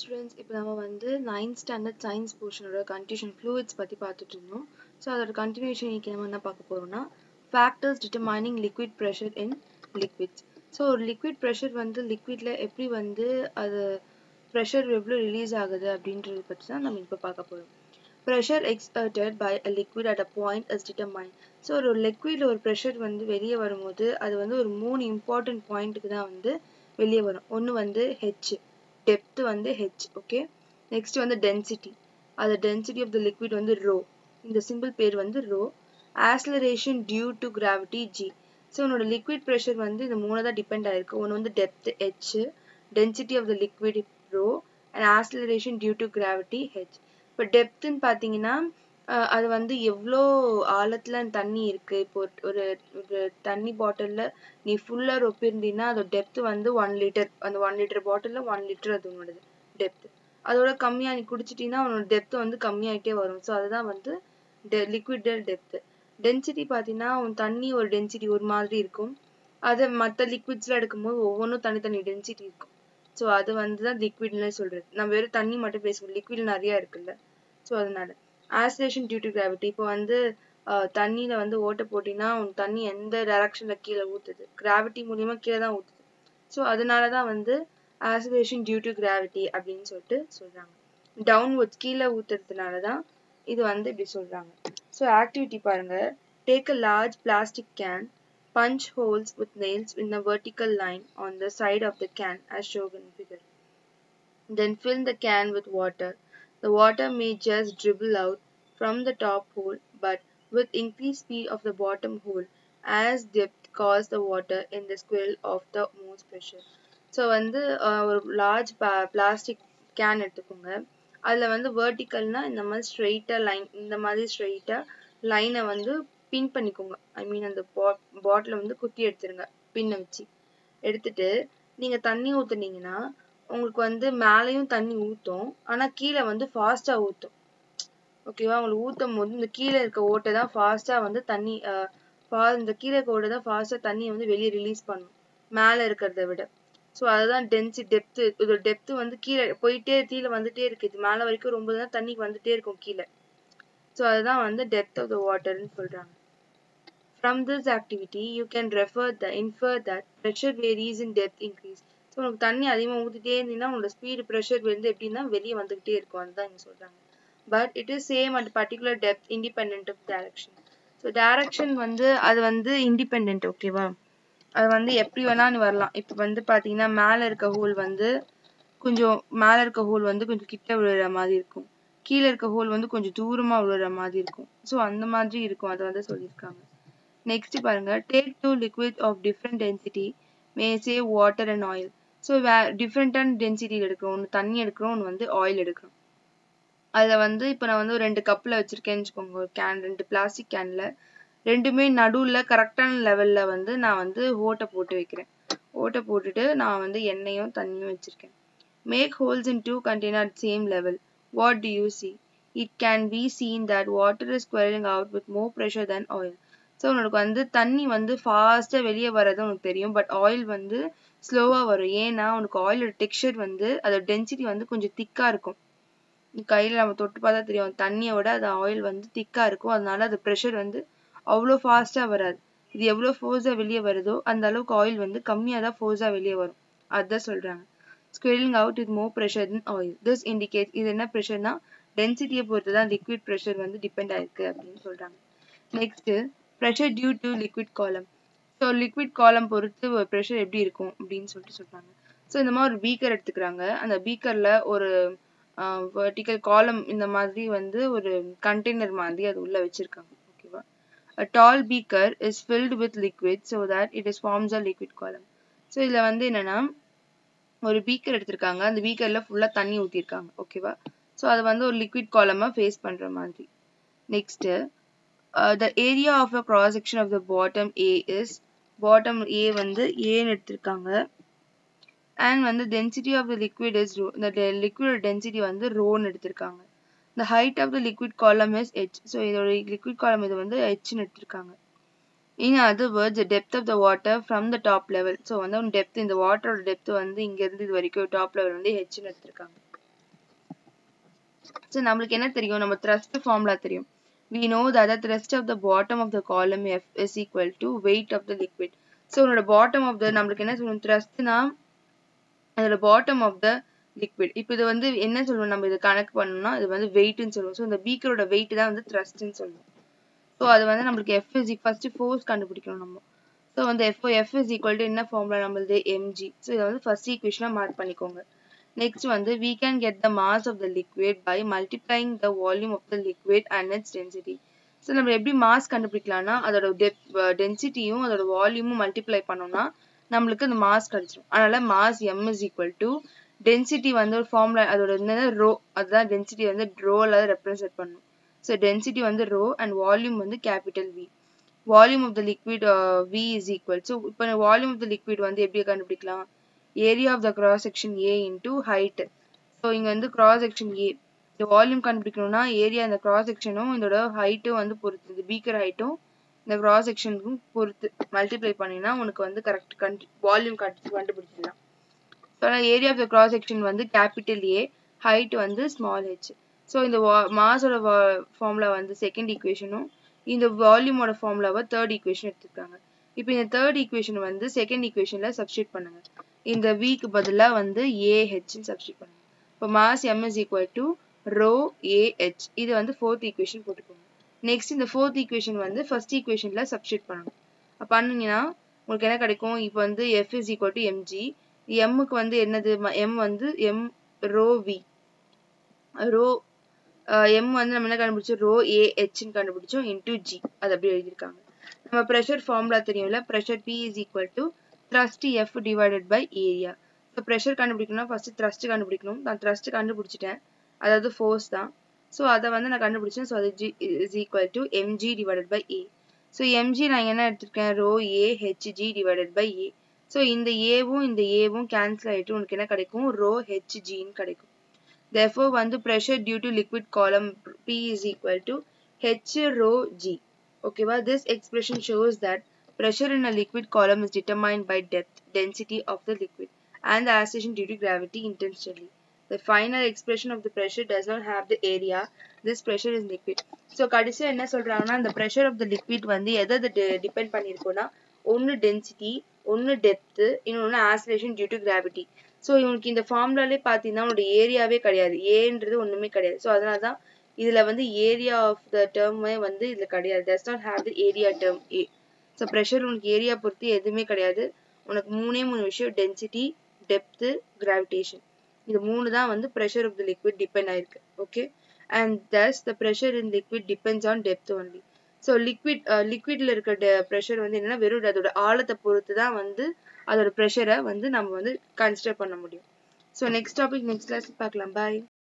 Students இப்போ நம்ம வந்து நைன்த் ஸ்டாண்டர்ட் சயின்ஸ் போர்ஷனோட கண்டிஷன் ஃப்ளூயிட்ஸ் பற்றி பார்த்துட்டு இருந்தோம். ஸோ அதோட கண்டினியூஷன் இன்னைக்கு நம்ம என்ன பார்க்க போகிறோம்னா factors determining liquid pressure in liquids so ஒரு லிக்விட் ப்ரெஷர் வந்து லிக்விடில் எப்படி வந்து அது ப்ரெஷர் எவ்வளோ ரிலீஸ் ஆகுது அப்படின்றத பற்றி தான் நம்ம இப்போ பார்க்க போகிறோம் pressure exerted by a liquid at a point is determine so ஒரு லிக்விடில் ஒரு ப்ரெஷர் வந்து வெளியே வரும்போது அது வந்து ஒரு மூணு இம்பார்ட்டன்ட் பாயிண்ட்டுக்கு தான் வந்து வெளியே வரும். ஒன்று வந்து ஹெச் டெப்த் வந்து ஹெச் ஓகே நெக்ஸ்ட் வந்து டென்சிட்டி அது டென்சிட்டி ஆஃப் த லிக்விட் வந்து ரோ இந்த சிம்பிள் பேர் வந்து rho acceleration due to gravity G so உன்னோட லிக்விட் ப்ரெஷர் வந்து இந்த மூணு தான் டிபெண்ட் ஆயிருக்கு. ஒன்று வந்து depth H density of the liquid rho and acceleration due to gravity H இப்போ டெப்த்துன்னு பார்த்தீங்கன்னா அது வந்து எவ்வளோ ஆழத்தில் தண்ணி இருக்குது இப்போ ஒரு ஒரு தண்ணி பாட்டிலில் நீ ஃபுல்லாக ரொப்பிருந்தீங்கன்னா அதோட டெப்த்து வந்து ஒன் லிட்டர் அந்த ஒன் லிட்டர் பாட்டிலில் ஒன் லிட்டர் அது உன்னோட டெப்த்து அதோட கம்மியாக நீ குடிச்சிட்டிங்கன்னா உன்னோட டெப்த்து வந்து கம்மியாகிட்டே வரும். ஸோ அதுதான் வந்து டெ லிக்விட் டெப்த்து டென்சிட்டி பார்த்தீங்கன்னா உன் தண்ணி ஒரு டென்சிட்டி ஒரு மாதிரி இருக்கும். அதை மற்ற லிக்விட்ஸில் எடுக்கும்போது ஒவ்வொன்றும் தனித்தனி டென்சிட்டி இருக்கும். ஸோ அது வந்து தான் லிக்விட்னு சொல்கிறது நம்ம வெறும் தண்ணி மட்டும் பேசுவோம் லிக்விட் நிறையா இருக்குல்ல. ஸோ அதனால. ஆசிலேஷன் டியூ டு கிராவிட்டி இப்போ வந்து தண்ணியில் வந்து ஓட்ட போட்டினா உன் தண்ணி எந்த டைரக்ஷன்ல கீழே ஊத்துது? கிராவிட்டி மூலியமா கீழே தான் ஊத்துது. ஸோ அதனால தான் வந்து ஆசிலேஷன் டியூ டு கிராவிட்டி அப்படின்னு சொல்லிட்டு சொல்கிறாங்க டவுன்வர்ட் கீழே ஊத்துறதுனால தான் இது வந்து இப்படி சொல்கிறாங்க ஸோ ஆக்டிவிட்டி பாருங்க. Take a large plastic can punch holes with nails in a vertical line on the side of the can as shown in figure. Then fill the can with water. The water may just dribble out from the top hole, but with increased speed of the bottom hole as depth cause the water in the squirrel of the most pressure. So வந்து uh, ஒரு large plastic can எடுத்துக்கோங்க. அதில் வந்து வேர்ட்டிக்கல்னா இந்த மாதிரி ஸ்ட்ரெயிட்டாக line இந்த மாதிரி ஸ்ட்ரெயிட்டாக லைனை வந்து பின் பண்ணிக்கோங்க. ஐ மீன் அந்த பாட்டிலை வந்து குத்தி எடுத்துருங்க. பின்னை வச்சு. எடுத்துட்டு நீங்கள் தண்ணி ஊற்றுனீங்கன்னா உங்களுக்கு வந்து மேலேயும் தண்ணி ஊற்றும் ஆனால் கீழே வந்து ஃபாஸ்ட்டாக ஊற்றும் ஓகேவா உங்களுக்கு ஊற்றும் போது இந்த கீழே இருக்க ஓட்டை தான் ஃபாஸ்ட்டாக வந்து தண்ணி ஃபா இந்த கீழே இருக்க ஓட்டை தான் ஃபாஸ்ட்டாக தண்ணியை வந்து வெளியே ரிலீஸ் பண்ணும். மேலே இருக்கிறத விட. ஸோ அதுதான் டென்சி டெப்த்து இதோட டெப்த்து வந்து கீழே போயிட்டே கீழே வந்துட்டே இருக்கு. இது மேலே வரைக்கும் ரொம்ப தான் தண்ணி வந்துட்டே இருக்கும் கீழே. ஸோ அதுதான் வந்து டெப்த் ஆஃப் த வாட்டர்னு சொல்கிறாங்க From this activity, you can refer the infer that pressure varies in depth increase. So உனக்கு தண்ணி அதிகமாக ஊற்றிட்டே இருந்தீங்கன்னா உங்களோட ஸ்பீடு ப்ரெஷர் வந்து எப்படின்னா வெளியே வந்துகிட்டே இருக்கும். அதுதான் இங்கே சொல்கிறாங்க but it is same at particular depth independent of direction so direction வந்து அது வந்து இண்டிபெண்ட் ஓகேவா அது வந்து எப்படி வேணாலும் வரலாம். இப்போ வந்து பார்த்தீங்கன்னா மேலே இருக்க ஹோல் வந்து கொஞ்சம் மேலே இருக்க ஹோல் வந்து கொஞ்சம் கிட்ட விழுற மாதிரி இருக்கும். கீழே இருக்க ஹோல் வந்து கொஞ்சம் தூரமாக விழுற மாதிரி இருக்கும். ஸோ அந்த மாதிரி இருக்கும். அதை வந்து சொல்லியிருக்காங்க. நெக்ஸ்ட் பாருங்க. Take two liquid of different density may say water and oil so we டிஃப்ரெண்டான டென்சிட்டியில் எடுக்கிறோம் ஒன்று தண்ணி எடுக்கிறோம் ஒன்று வந்து ஆயில் எடுக்கிறோம். அதில் வந்து இப்போ நான் வந்து ஒரு ரெண்டு கப்பில் வச்சுருக்கேன்னு வச்சுக்கோங்க ஒரு கேன் ரெண்டு பிளாஸ்டிக் கேனில் ரெண்டுமே நடுவில் கரெக்டான லெவலில் வந்து நான் வந்து ஓட்டை போட்டு வைக்கிறேன். ஓட்டை போட்டுட்டு நான் வந்து எண்ணெயும் தண்ணியும் வச்சுருக்கேன். Make holes in two container at same level what do you see it can be seen that water is squaring out with more pressure than oil so உனக்கு வந்து தண்ணி வந்து ஃபாஸ்ட்டாக வெளியே வர்றது உனக்கு தெரியும் பட் ஆயில் வந்து ஸ்லோவாக வரும். ஏன்னா உனக்கு ஆயிலோட டெக்ஸ்சர் வந்து அதோட டென்சிட்டி வந்து கொஞ்சம் திக்காக இருக்கும். கையில் நம்ம தொட்டு பார்த்தா தெரியும். தண்ணியை விட அது ஆயில் வந்து திக்காக இருக்கும். அதனால அது ப்ரெஷர் வந்து அவ்வளோ ஃபாஸ்ட்டாக வராது. இது எவ்வளோ ஃபோர்ஸாக வெளியே வருதோ அந்த அளவுக்கு ஆயில் வந்து கம்மியாக தான் ஃபோர்ஸாக வெளியே வரும். அதுதான் சொல்கிறாங்க scaling out with more pressure then oil this indicate இது என்ன ப்ரெஷர்னா டென்சிட்டியை பொறுத்து தான் லிக்விட் ப்ரெஷர் வந்து டிபெண்ட் ஆயிருக்கு அப்படின்னு சொல்கிறாங்க next pressure due to liquid column so liquid column பொறுத்து ஒரு ப்ரெஷர் எப்படி இருக்கும் அப்படின்னு சொல்லிட்டு சொல்கிறாங்க ஸோ இந்த மாதிரி ஒரு பீக்கர் எடுத்துக்கிறாங்க. அந்த பீக்கரில் ஒரு வெர்டிக்கல் காலம் இந்த மாதிரி வந்து ஒரு கண்டெய்னர் மாதிரி அது உள்ளே வச்சுருக்காங்க. ஓகேவா a tall beaker is filled with liquid so that it is forms a liquid column so இதில் வந்து என்னென்னா ஒரு பீக்கர் எடுத்திருக்காங்க. அந்த பீக்கரில் ஃபுல்லாக தண்ணி ஊற்றிருக்காங்க ஓகேவா ஸோ அது வந்து ஒரு லிக்விட் காலமாக ஃபேஸ் பண்ணுற மாதிரி. Next the area of a a of the bottom A is bottom A வந்து ஏன்னு எடுத்திருக்காங்க அண்ட் வந்து density of the liquid is rho இந்த லிக்விட் டென்சிட்டி வந்து ரோன்னு எடுத்திருக்காங்க the height of the liquid column is H so இதோட liquid column இது வந்து ஹெச்னு எடுத்திருக்காங்க in other words depth of the water from the top level so வந்து அவன் டெப்த் இந்த வாட்டரோட டெப்த் வந்து இங்கேருந்து இது வரைக்கும் டாப் லெவல் வந்து ஹெச்னு எடுத்திருக்காங்க ஸோ நம்மளுக்கு என்ன தெரியும் நம்ம த்ரஸ்ட் ஃபார்முலா தெரியும் we know that the thrust of the bottom of the column F is equal to weight of the liquid. So உன்னோட பாட்டம் ஆஃப் த நம்மளுக்கு என்ன சொல்லணும்? த்ரஸ்ட்னா அதோட பாட்டம் ஆஃப் த லிக்விட் இப்போ இது வந்து என்ன சொல்லுவோம் நம்ம இதை கணக்கு பண்ணோம்னா இது வந்து வெயிட்னு சொல்லுவோம் ஸோ இந்த பீக்கரோட வெயிட் தான் வந்து த்ரஸ்ட்னு சொல்லுவோம் ஸோ அது வந்து நம்மளுக்கு எஃப் இஸ் ஃபர்ஸ்ட் ஃபோர்ஸ் கண்டுபிடிக்கணும் நம்ம. ஸோ வந்து F F is equal to என்ன ஃபார்முலா நம்மளது எம்ஜி ஸோ இதை வந்து ஃபர்ஸ்ட் ஈக்குவேஷனாக மார்க் பண்ணிக்கோங்க. நெக்ஸ்ட் வந்து we can get the mass of the liquid by multiplying the volume of the liquid and its density. So நம்ம எப்படி மாஸ் கண்டுபிடிக்கலாம்னா அதோட டென்சிட்டியும் அதோட வால்யூமும் மல்டிப்ளை பண்ணோம்னா நம்மளுக்கு அந்த மாஸ் கிடைச்சிடும் அதனால mass M is equal to density வந்து ஒரு ஃபார்முலா அதோட என்னது ரோ அதுதான் டென்சிட்டி வந்து ரோல ரெப்ரசென்ட் பண்ணும். ஸோ டென்சிட்டி வந்து ரோ அண்ட் வால்யூம் வந்து capital V volume of the liquid V is equal so இப்போ வால்யூம் ஆஃப் த லிக்விட் வந்து எப்படி கண்டுபிடிக்கலாம்? Area of the cross section A into height so இங்கே வந்து கிராஸ் செக்ஷன் ஏ இந்த வால்யூம் கண்டுபிடிக்கணும்னா ஏரியா இந்த கிராஸ் செக்ஷனும் இதோட ஹைட்டும் வந்து பொறுத்து இந்த பீக்கர் ஹைட்டும் இந்த கிராஸ் செக்ஷனுக்கும் பொறுத்து மல்டிப்ளை பண்ணினா உனக்கு வந்து கரெக்ட் கண்டு வால்யூம் கண்டு கண்டுபிடிச்சிடலாம். So area of the cross section வந்து கேபிட்டல் ஏ ஹைட் வந்து ஸ்மால் ஹெச் ஸோ இந்த வா மாஸோட ஃபார்முலா வந்து செகண்ட் ஈக்குவேஷனும் இந்த வால்யூமோட ஃபார்முலாவை தேர்ட் ஈக்குவேஷன் எடுத்துருக்காங்க. இப்போ இந்த தேர்ட் ஈக்குவேஷன் வந்து செகண்ட் ஈக்குவேஷனில் சப்ஸ்டியூட் பண்ணுங்க. இந்த விக்கு பதிலாக வந்து ஏஹெச்னு சப்ஸ்டியூட் பண்ணுங்க இப்போ mass M is equal to rho A H இது வந்து ஃபோர்த் ஈக்குவேஷன் போட்டுக்கோங்க. நெக்ஸ்ட் இந்த ஃபோர்த் ஈக்குவேஷன் வந்து ஃபர்ஸ்ட் ஈக்குவேஷனில் சப்ஸ்டியூட் பண்ணணும். அப்போ பண்ணீங்கன்னா உங்களுக்கு என்ன கிடைக்கும்? இப்போ வந்து F is equal to M G எம்முக்கு வந்து என்னது? எம் வந்து M rho V rho M வந்து நம்ம என்ன கண்டுபிடிச்சோம்? ரோ ஏஹெச்னு கண்டுபிடிச்சோம். இன்டூ ஜி அது அப்படி எழுதியிருக்காங்க. நம்ம ப்ரெஷர் ஃபார்முலா தெரியும்ல? Pressure P is equal to thrust F divided by area so pressure கண்டுபிடிக்கணும்னா ஃபஸ்ட்டு த்ரஸ்ட் கண்டுபிடிக்கணும். நான் த்ரஸ்ட் கண்டுபிடிச்சிட்டேன். அதாவது ஃபோர்ஸ் தான். ஸோ அதை வந்து நான் கண்டுபிடிச்சேன். ஸோ அது G is equal to M G divided by A so M G நான் என்ன எடுத்திருக்கேன்? Rho A H G divided by A so இந்த ஏவும் இந்த ஏவும் கேன்சல் ஆகிட்டு உனக்கு என்ன கிடைக்கும்? ரோ ஹெச்ஜின்னு கிடைக்கும். Therefore வந்து pressure due to liquid column P is equal to H rho G. ஓகேவா this expression shows that pressure in a liquid column is determined by depth density of the liquid and the acceleration due to gravity intentionally the final expression of the pressure does not have the area this pressure is liquid so கடைசியா என்ன சொல்றாங்கன்னா அந்த pressure of the liquid வந்து எதை depend பண்ணியிருக்கோம்னா ஒன்னு density ஒன்னு depth இன்னொன்னு oscillation due to gravity so இவனுக்கு இந்த ஃபார்முலாலே பார்த்தீங்கன்னா உன்னோட ஏரியாவே கிடையாது ஏன்றது ஒன்றுமே கிடையாது ஸோ அதனால தான் இதில் வந்து ஏரியா ஆஃப் த டேர்மே வந்து இதில் கிடையாது does not have the area term A so pressure உனக்கு ஏரியா பொறுத்து எதுவுமே கிடையாது. உனக்கு மூணே மூணு விஷயம் டென்சிட்டி டெப்த்து கிராவிடேஷன் இது மூணு தான் வந்து pressure of the liquid depend ஆயிருக்கு. Okay and thus the pressure in liquid depends on depth only so liquid லிக்விட்ல இருக்க ப்ரெஷர் வந்து என்னன்னா வெறும் அதோட ஆழத்தை பொறுத்து தான் வந்து அதோட ப்ரெஷரை வந்து நம்ம வந்து கன்சிடர் பண்ண முடியும். So next topic next class பார்க்கலாம். பாய்